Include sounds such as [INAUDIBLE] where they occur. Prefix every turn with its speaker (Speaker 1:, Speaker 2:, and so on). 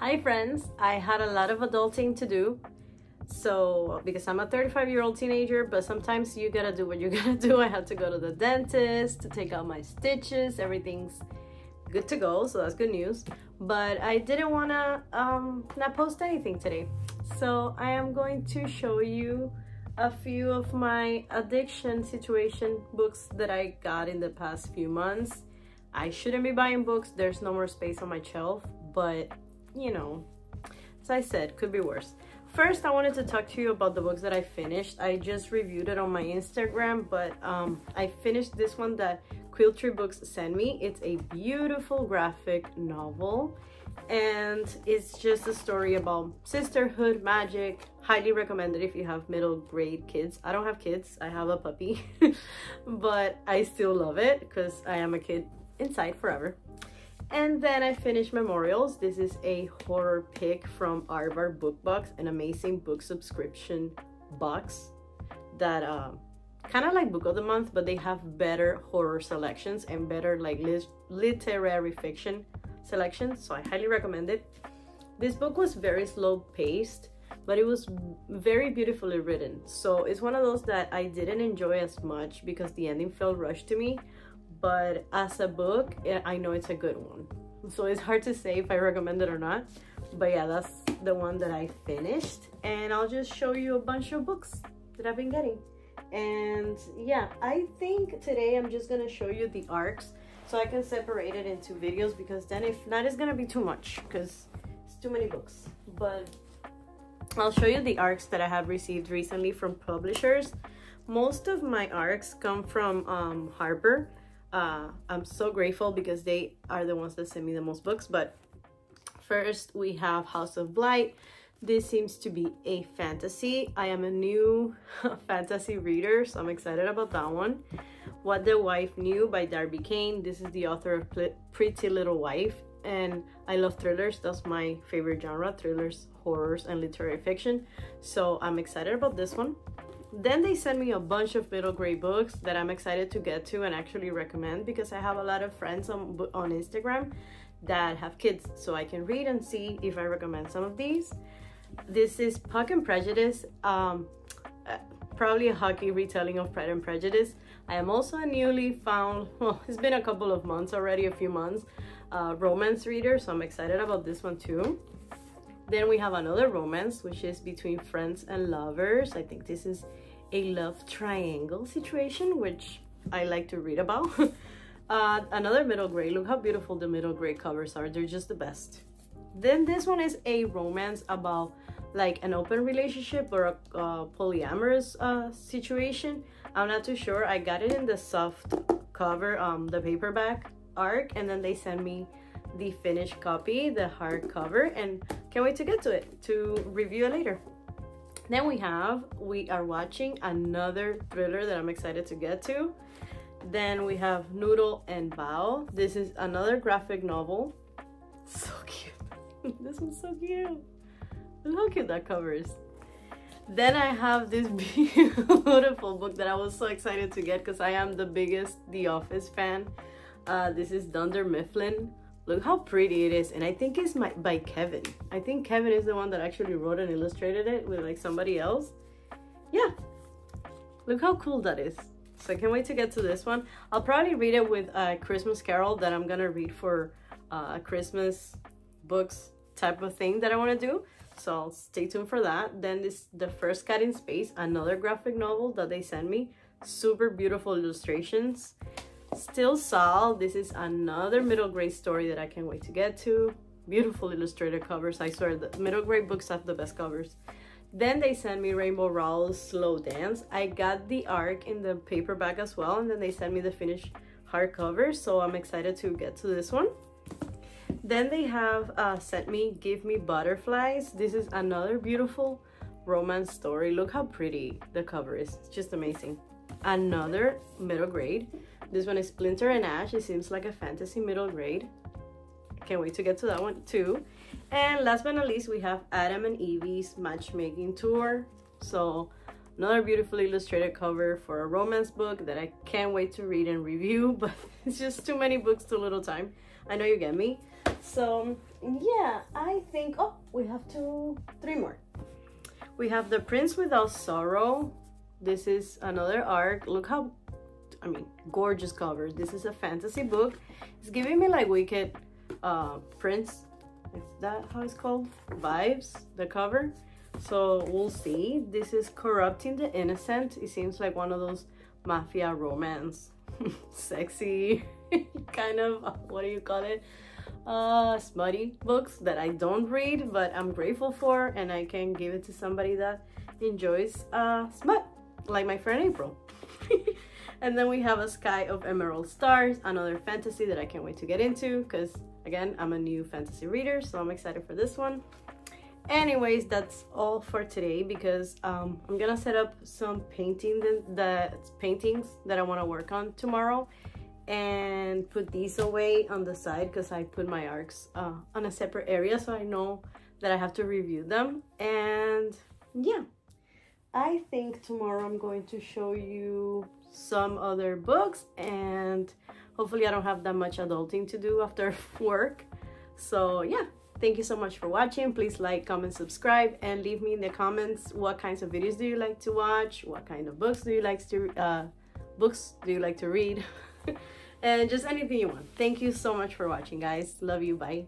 Speaker 1: Hi friends, I had a lot of adulting to do. So, because I'm a 35 year old teenager, but sometimes you gotta do what you [LAUGHS] gotta do. I had to go to the dentist to take out my stitches. Everything's good to go, so that's good news. But I didn't wanna um, not post anything today. So, I am going to show you a few of my addiction situation books that I got in the past few months. I shouldn't be buying books, there's no more space on my shelf, but you know, as I said, could be worse. First, I wanted to talk to you about the books that I finished. I just reviewed it on my Instagram, but um, I finished this one that Quill Tree Books sent me. It's a beautiful graphic novel and it's just a story about sisterhood, magic. Highly recommended if you have middle grade kids. I don't have kids, I have a puppy, [LAUGHS] but I still love it because I am a kid inside forever. And then I finished Memorials. This is a horror pick from Aardvark Book Box, an amazing book subscription box that uh, kind of like Book of the Month, but they have better horror selections and better like literary fiction selections. So I highly recommend it. This book was very slow paced, but it was very beautifully written. So it's one of those that I didn't enjoy as much because the ending felt rushed to me but as a book eh, i know it's a good one. So it's hard to say if i recommend it or not but yeah that's the one that i finished and i'll just show you a bunch of books that i've been getting. And yeah i think today i'm just gonna show you the arcs so i can separate it into videos because then if not it's gonna be too much because it's too many books. But i'll show you the arcs that i have received recently from publishers. Most of my arcs come from um, Harper uh, I'm so grateful because they are the ones that send me the most books. But first we have House of Blight. This seems to be a fantasy. I am a new [LAUGHS] fantasy reader, so I'm excited about that one. What the Wife Knew by Darby Kane. This is the author of Pretty Little Wife, and I love thrillers. That's my favorite genre thrillers, horrors, and literary fiction. So I'm excited about this one. Then they sent me a bunch of middle grade books that I'm excited to get to and actually recommend because I have a lot of friends on, on Instagram that have kids so I can read and see if I recommend some of these. This is Puck and Prejudice, um, uh, probably a hockey retelling of Pride and Prejudice. I am also a newly found, well, [LAUGHS] it's been a couple of months already, a few months, uh, romance reader, so I'm excited about this one too. Then we have another romance, which is between friends and lovers. I think this is a love triangle situation, which I like to read about. [LAUGHS] uh, another middle grade. Look how beautiful the middle grade covers are. They're just the best. Then this one is a romance about like an open relationship or a uh, polyamorous uh, situation. I'm not too sure. I got it in the soft cover, um, the paperback arc, and then they sent me the finished copy, the hardcover, and can't wait to get to it to review it later. Then we have, we are watching another thriller that I'm excited to get to. Then we have Noodle and Bow. This is another graphic novel. [LAUGHS] So cute. [LAUGHS] this one's so cute. Look how cute that cover is. Then I have this [LAUGHS] beautiful book that I was so excited to get because I am the biggest The Office fan. Uh, this is Dunder Mifflin. Look how pretty it is. And I think it's my, by Kevin. I think Kevin is the one that actually wrote and illustrated it with like somebody else. Yeah. Look how cool that is. So I can't wait to get to this one. I'll probably read it with a Christmas Carol that I'm gonna read for uh, a Christmas books type of thing that I wanna do. So I'll stay tuned for that. Then this The First Cat in Space, another graphic novel that they sent me. Super beautiful illustrations. Still Sal, this is another middle grade story that I can't wait to get to. Beautiful illustrated covers, I swear the middle grade books have the best covers. Then they sent me Rainbow Rowell's Slow Dance. I got the arc in the paperback as well, and then they sent me the finished hardcover, so I'm excited to get to this one. Then they have uh, sent me Give Me Butterflies. This is another beautiful romance story. Look how pretty the cover is. It's just amazing. Another middle grade. This one is Splinter and Ash. It seems like a fantasy middle grade. Can't wait to get to that one too. And last but not least, we have Adam and Evie's matchmaking tour. So another beautifully illustrated cover for a romance book that I can't wait to read and review, [LAUGHS] but it's just too many books, too little time. I know you get me. So yeah, I think, oh, we have two, three more. We have The Prince Without Sorrow. This is another arc. Look how, I mean, gorgeous cover. This is a fantasy book. It's giving me like Wicked uh, Prince, is that how it's called? Vibes, the cover. So we'll see. This is Corrupting the Innocent. It seems like one of those mafia romance, [LAUGHS] sexy [LAUGHS] kind of, what do you call it? uh, smutty books that I don't read, but I'm grateful for, and I can give it to somebody that enjoys uh, smut, like my friend April. And then we have a Sky of Emerald Stars, another fantasy that I can't wait to get into, because again, I'm a new fantasy reader, so I'm excited for this one. Anyways, that's all for today because um, I'm gonna set up some painting that paintings that I want to work on tomorrow and put these away on the side because I put my arcs uh, on a separate area so I know that I have to review them and yeah I think tomorrow I'm going to show you some other books and hopefully I don't have that much adulting to do after [LAUGHS] work so yeah thank you so much for watching please like comment subscribe and leave me in the comments what kinds of videos do you like to watch what kind of books do you like to uh, books do you like to read [LAUGHS] and just anything you want. Thank you so much for watching, guys. Love you. Bye.